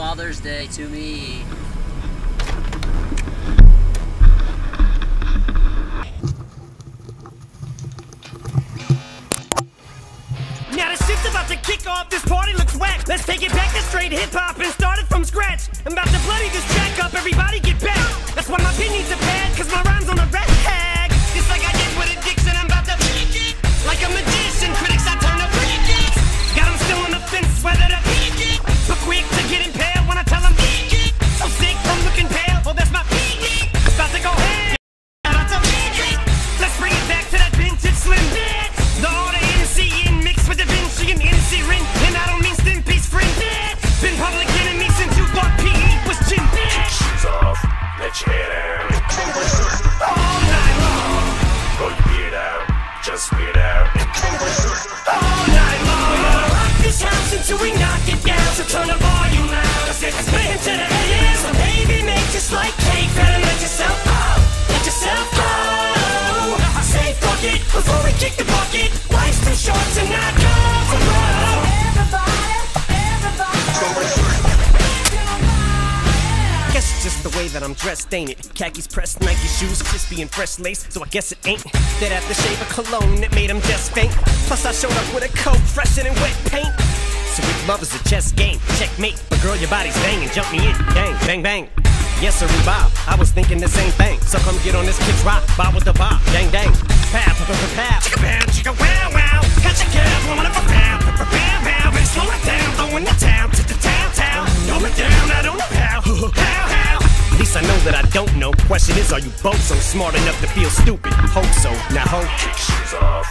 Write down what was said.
Father's Day to me. Now the shit's about to kick off, this party looks whack. Let's take it back to straight hip hop and start it down. So turn the volume loud. Cause it's playing to the AM. So baby, make just like cake. Better let yourself go. Let yourself go. Say fuck it before we kick the bucket. Life's too short to not go for broke. Guess it's just the way that I'm dressed, ain't it? Khakis pressed, Nike shoes, crispy and fresh lace. So I guess it ain't that aftershave of cologne that made him just faint. Plus I showed up with a coat fresher than wet paint. So if love is a chess game, checkmate. But girl, your body's banging, jump me in, bang, bang, bang. Yes, sir, Bob. I was thinking the same thing. So come get on this kid's rock, bob with the bob, dang, dang. Pow, pow, pow, pow. Chicka pow, chicka wow, wow. Got your girl blowing up a pow, pow, pow, pow. Baby, slow it down, throwing the town to the town, town. Throw it down, I don't know how, how, how. At least I know that I don't know. Question is, are you both so smart enough to feel stupid? Hope so. Now hope. Kick Shoes off,